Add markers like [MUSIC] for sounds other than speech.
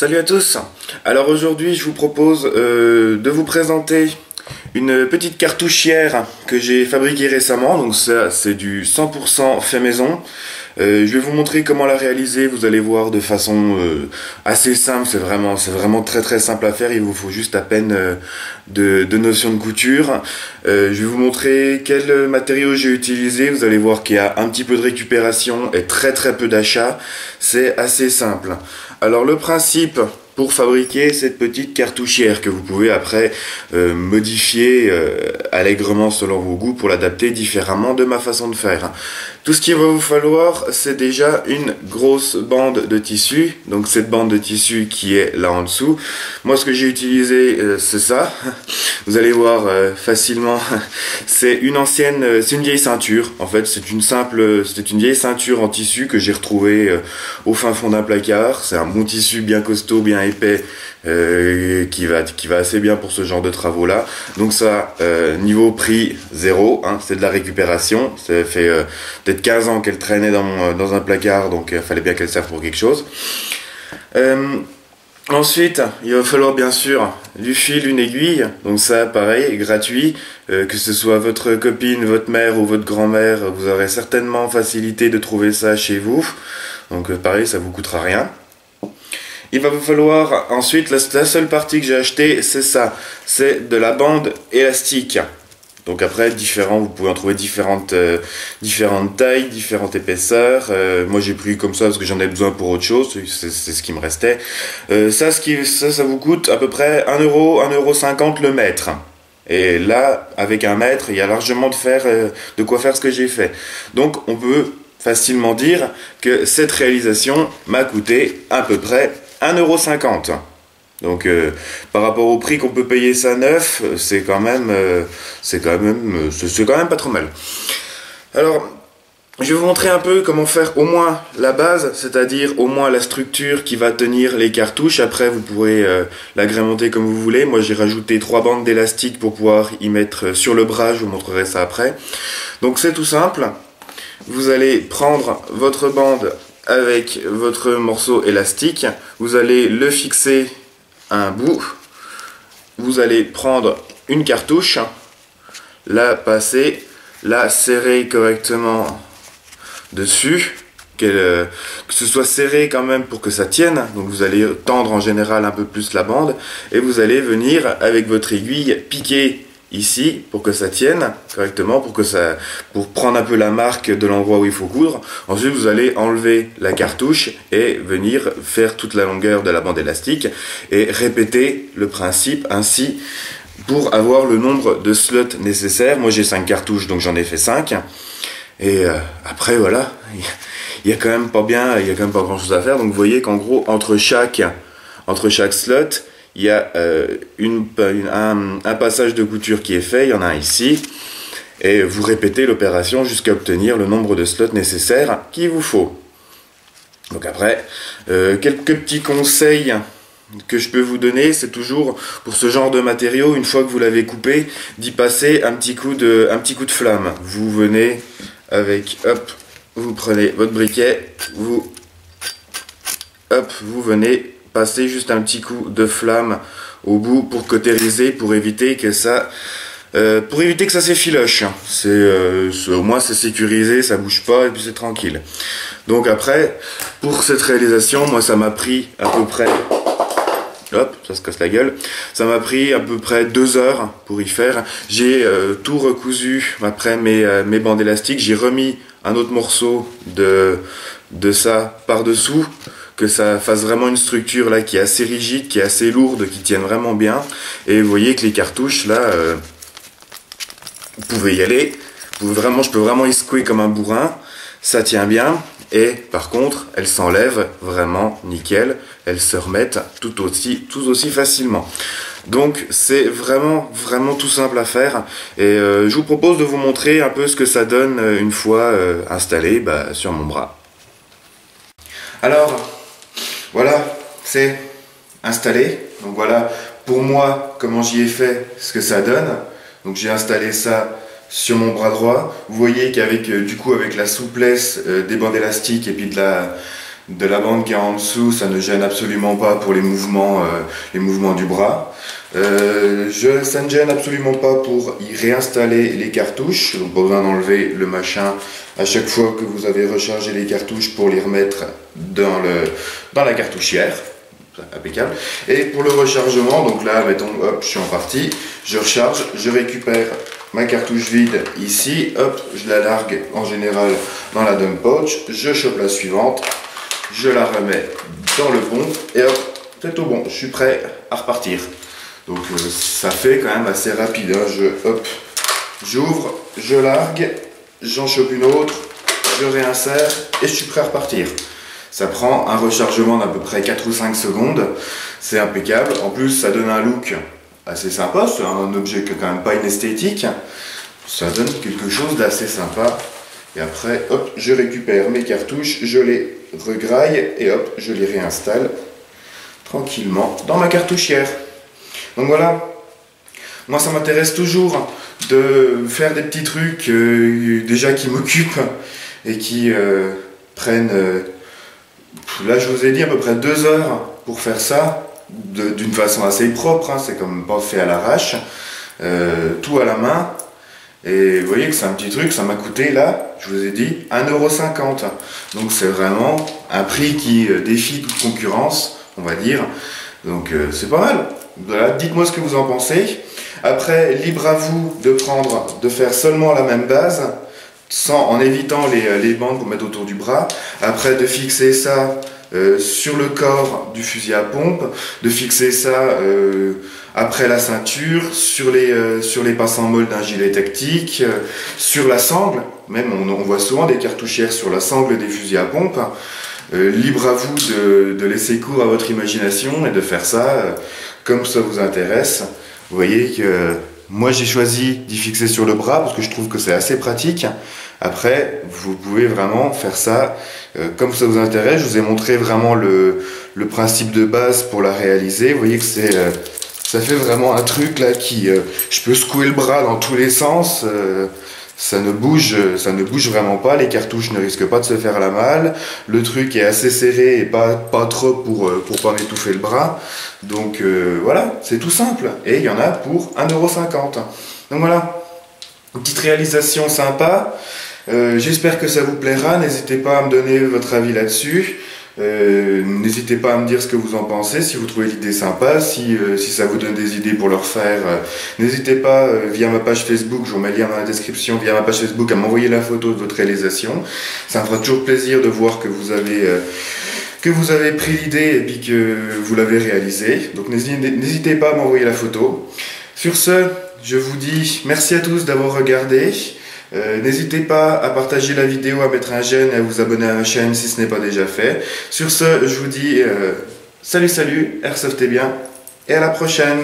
Salut à tous. Alors aujourd'hui je vous propose euh, de vous présenter une petite cartouchière que j'ai fabriquée récemment, donc ça c'est du 100% fait maison. Euh, je vais vous montrer comment la réaliser, vous allez voir de façon euh, assez simple, c'est vraiment, vraiment très très simple à faire, il vous faut juste à peine de, de notions de couture. je vais vous montrer quels matériaux j'ai utilisé, vous allez voir qu'il y a un petit peu de récupération et très très peu d'achat, c'est assez simple. Alors le principe pour fabriquer cette petite cartouchière que vous pouvez après euh, modifier euh, allègrement selon vos goûts pour l'adapter différemment de ma façon de faire. Tout ce qu'il va vous falloir, c'est déjà une grosse bande de tissu. Donc cette bande de tissu qui est là en dessous. Moi, ce que j'ai utilisé, euh, c'est ça. Vous allez voir euh, facilement. [LAUGHS] c'est une ancienne, euh, c'est une vieille ceinture. En fait, c'est une simple, c'est une vieille ceinture en tissu que j'ai retrouvée au fin fond d'un placard. C'est un bon tissu bien costaud, bien épais. qui va qui va assez bien pour ce genre de travaux là donc ça niveau prix zéro hein, c'est de la récupération ça fait 15 ans qu'elle traînait dans, euh, dans, un placard, donc il euh, fallait bien qu'elle serve pour quelque chose. Euh, ensuite, il va falloir bien sûr du fil, une aiguille, donc ça pareil, gratuit, que ce soit votre copine, votre mère ou votre grand-mère, vous aurez certainement facilité de trouver ça chez vous, donc pareil, ça vous coûtera rien. Il va vous falloir ensuite, la, la seule partie que j'ai acheté, c'est ça, c'est de la bande élastique. Donc après, différents, vous pouvez en trouver différentes, euh, tailles, différentes épaisseurs. Euh, moi, j'ai pris comme ça parce que j'en ai besoin pour autre chose. C'est ce qui me restait. Euh, ça, ça, vous coûte à peu près 1 euro, 1 euro 50 le mètre. Et là, avec un mètre, il y a largement de, faire, de quoi faire ce que j'ai fait. Donc, on peut facilement dire que cette réalisation m'a coûté à peu près 1,50 euro. Donc euh, par rapport au prix qu'on peut payer ça neuf, c'est quand même euh, c'est quand même euh, c'est quand même pas trop mal. Alors je vais vous montrer un peu comment faire au moins la base, c'est-à-dire au moins la structure qui va tenir les cartouches. Après, vous pourrez l'agrémenter comme vous voulez. Moi, j'ai rajouté trois bandes d'élastique pour pouvoir y mettre sur le bras. Je vous montrerai ça après. Donc, c'est tout simple. Vous allez prendre votre bande avec votre morceau élastique. Vous allez le fixer un bout, vous allez prendre une cartouche, la passer, la serrer correctement dessus, euh, que ce soit serré quand même pour que ça tienne. Donc vous allez tendre en général un peu plus la bande et vous allez venir avec votre aiguille piquer ici pour que ça tienne correctement, pour que ça, pour prendre un peu la marque de l'endroit où il faut coudre. Ensuite, vous allez enlever la cartouche et venir faire toute la longueur de la bande élastique et répéter le principe ainsi pour avoir le nombre de slots nécessaires. Moi, j'ai 5 cartouches, donc j'en ai fait 5. Et euh, après, voilà, il y a quand même pas bien, il y a quand même pas grand chose à faire. Donc, vous voyez qu'en gros, entre chaque, entre chaque slot, il y a euh, un, passage de couture qui est fait, il y en a un ici, et vous répétez l'opération jusqu'à obtenir le nombre de slots nécessaires qu'il vous faut. Donc après, euh, quelques petits conseils que je peux vous donner, c'est toujours pour ce genre de matériau, une fois que vous l'avez coupé, d'y passer un petit coup de, un petit coup de flamme. Vous venez avec, hop, vous prenez votre briquet, vous, hop, vous venez passer juste un petit coup de flamme au bout pour cautériser, pour éviter que ça, euh, pour éviter que ça s'effiloche. C'est, euh, au moins c'est sécurisé, ça bouge pas et puis c'est tranquille. Donc après, pour cette réalisation, moi ça m'a pris à peu près, hop, ça se casse la gueule, ça m'a pris à peu près deux heures pour y faire. J'ai euh, tout recousu après mes, bandes élastiques, j'ai remis un autre morceau de, de ça par-dessous que ça fasse vraiment une structure là qui est assez rigide, qui est assez lourde, qui tienne vraiment bien. Et vous voyez que les cartouches là, euh, vous pouvez y aller. vraiment, je peux vraiment y secouer comme un bourrin. Ça tient bien. Et par contre, elles s'enlèvent vraiment nickel. Elles se remettent tout aussi, tout aussi facilement. Donc c'est vraiment vraiment tout simple à faire et euh, je vous propose de vous montrer un peu ce que ça donne euh, une fois installé bah, sur mon bras. Alors voilà, c'est installé. Donc voilà, pour moi, comment j'y ai fait, ce que ça donne. Donc j'ai installé ça sur mon bras droit. Vous voyez qu'avec euh, du coup avec la souplesse euh, des bandes élastiques et puis de la, de la bande qui est en dessous, ça ne gêne absolument pas pour les mouvements, les mouvements du bras. Je, ça ne gêne absolument pas pour y réinstaller les cartouches, donc pas besoin d'enlever le machin à chaque fois que vous avez rechargé les cartouches pour les remettre dans, le, dans la cartouchière. Impeccable. Et pour le rechargement, donc là, mettons, hop, je suis en partie, je recharge, je récupère ma cartouche vide ici, hop, je la largue en général dans la dump pouch, je chope la suivante, je la remets dans le pont, et hop, c'est tout bon, je suis prêt à repartir. Donc euh, ça fait quand même assez rapide, hein. je, hop, j'ouvre, je largue, j'en chope une autre, je réinsère, et je suis prêt à repartir. Ça prend un rechargement d'à peu près 4 ou 5 secondes. C'est impeccable. En plus, ça donne un look assez sympa. C'est un objet qui est quand même pas inesthétique. Ça donne quelque chose d'assez sympa. Et après, hop, je récupère mes cartouches, je les regraille et hop, je les réinstalle tranquillement dans ma cartouchière. Donc voilà, moi ça m'intéresse toujours de faire des petits trucs euh, déjà qui m'occupent et qui euh, prennent euh, Là, je vous ai dit à peu près deux heures pour faire ça, d'une façon assez propre, hein, c'est comme pas fait à l'arrache, tout à la main. Et vous voyez que c'est un petit truc, ça m'a coûté là, je vous ai dit, 1,50€. Donc c'est vraiment un prix qui défie toute concurrence, on va dire. Donc c'est pas mal. Dites-moi ce que vous en pensez. Après, libre à vous de prendre, de faire seulement la même base sans, en évitant les, euh, les bandes pour mettre autour du bras. Après, de fixer ça euh, sur le corps du fusil à pompe, de fixer ça euh, après la ceinture, sur les, euh, sur les passants molles d'un gilet tactique, sur la sangle, même on, on, voit souvent des cartouchières sur la sangle des fusils à pompe. Libre à vous de, laisser cours à votre imagination et de faire ça comme ça vous intéresse. Vous voyez que moi, j'ai choisi d'y fixer sur le bras parce que je trouve que c'est assez pratique. Après, vous pouvez vraiment faire ça euh, comme ça vous intéresse. Je vous ai montré vraiment le, le, principe de base pour la réaliser. Vous voyez que c'est, euh, ça fait vraiment un truc là qui, euh, je peux secouer le bras dans tous les sens. Ça ne bouge, ça ne bouge vraiment pas. Les cartouches ne risquent pas de se faire la malle. Le truc est assez serré et pas, pas trop pour, euh, pour pas m'étouffer le bras. Donc euh, voilà, c'est tout simple. Et il y en a pour 1,50€. Donc voilà, petite réalisation sympa. Euh, J'espère que ça vous plaira. N'hésitez pas à me donner votre avis là-dessus. Euh, N'hésitez pas à me dire ce que vous en pensez, si vous trouvez l'idée sympa, si, euh, si ça vous donne des idées pour le refaire. Euh, N'hésitez pas via ma page Facebook, je vous mets le lien dans la description, via ma page Facebook à m'envoyer la photo de votre réalisation. Ça me fera toujours plaisir de voir que vous avez, que vous avez pris l'idée et puis que vous l'avez réalisée. Donc n'hésitez pas à m'envoyer la photo. Sur ce, je vous dis merci à tous d'avoir regardé. Euh, N'hésitez pas à partager la vidéo, à mettre un j'aime et à vous abonner à ma chaîne si ce n'est pas déjà fait. Sur ce, je vous dis euh, salut salut, Airsoft est bien, et à la prochaine